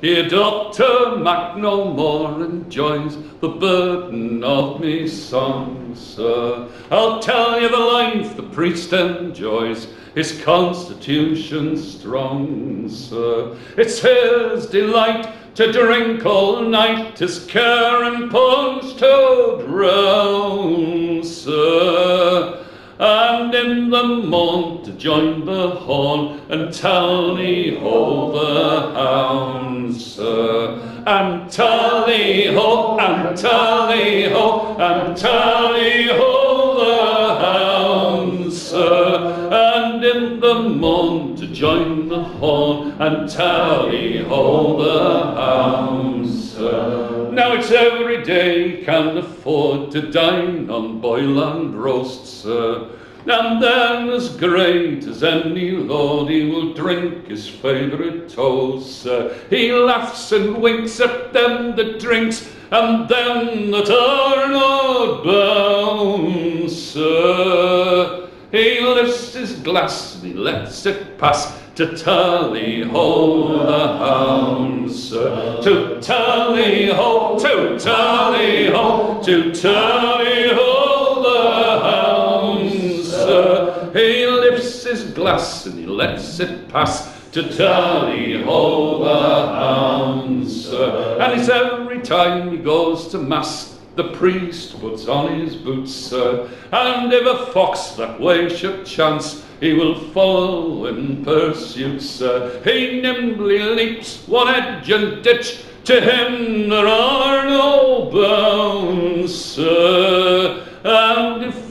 Here Dr. Mack no more enjoys the burden of me song, sir. I'll tell you the life the priest enjoys, his constitution strong, sir. It's his delight to drink all night, his care and punch to drown, sir. And in the morn to join the horn and ho the hounds, And tally ho, and tally ho, and tally ho the hounds, sir. And in the morn to join the horn and tally ho the hounds, sir. Now it's every day can afford to dine on boil and roast, sir. And then, as great as any lord, he will drink his favourite toast, sir. He laughs and winks at them that drinks, and them that are not bound, sir. He lifts his glass and he lets it pass to tally ho the hounds, sir. To tally ho, to tally ho, to tally and he lets it pass to tally ho the sir. And it's every time he goes to mass the priest puts on his boots, sir, and if a fox that way should chance, he will follow in pursuit, sir. He nimbly leaps one edge and ditch, to him there are no bounds, sir. And if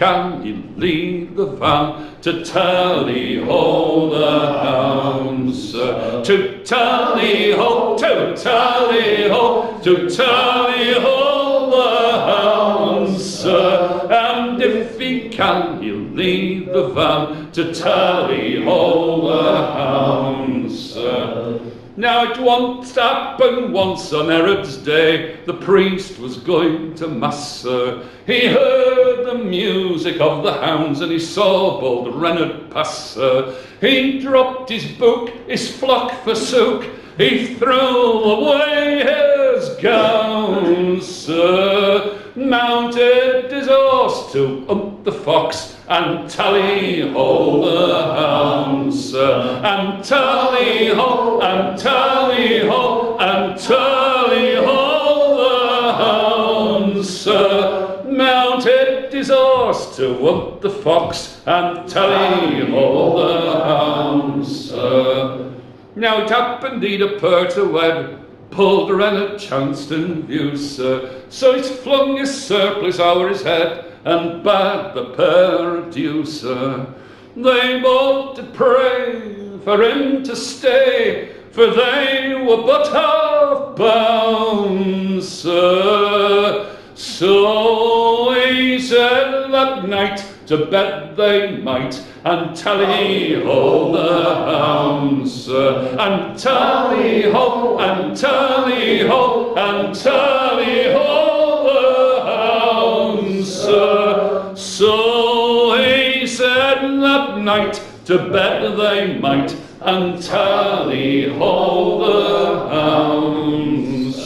can, he'll lead the van to tally ho the hounds. To tally ho, to tally ho, to tally ho the hounds. And if he can, he'll lead the van to tally ho the. Now it once happened once on Herod's day, the priest was going to mass, sir. He heard the music of the hounds and he saw bold Reynard pass, sir. He dropped his book, his flock forsook, he threw away his gown, sir. Mounted his horse to ump the fox and tally ho the hounds. And tally ho, and tally ho, and tally ho the hounds. Mounted to ump the fox and tally ho the hounds. Now it happened he'd a to wed, pulled a in view, sir. So he's flung his surplice o'er his head and bade the sir. They both did pray for him to stay, for they were but half bound. So he said that night to bed they might, and tally ho the hounds. And tally ho, and tally ho, and tally to bed they might, and tally ho the hounds.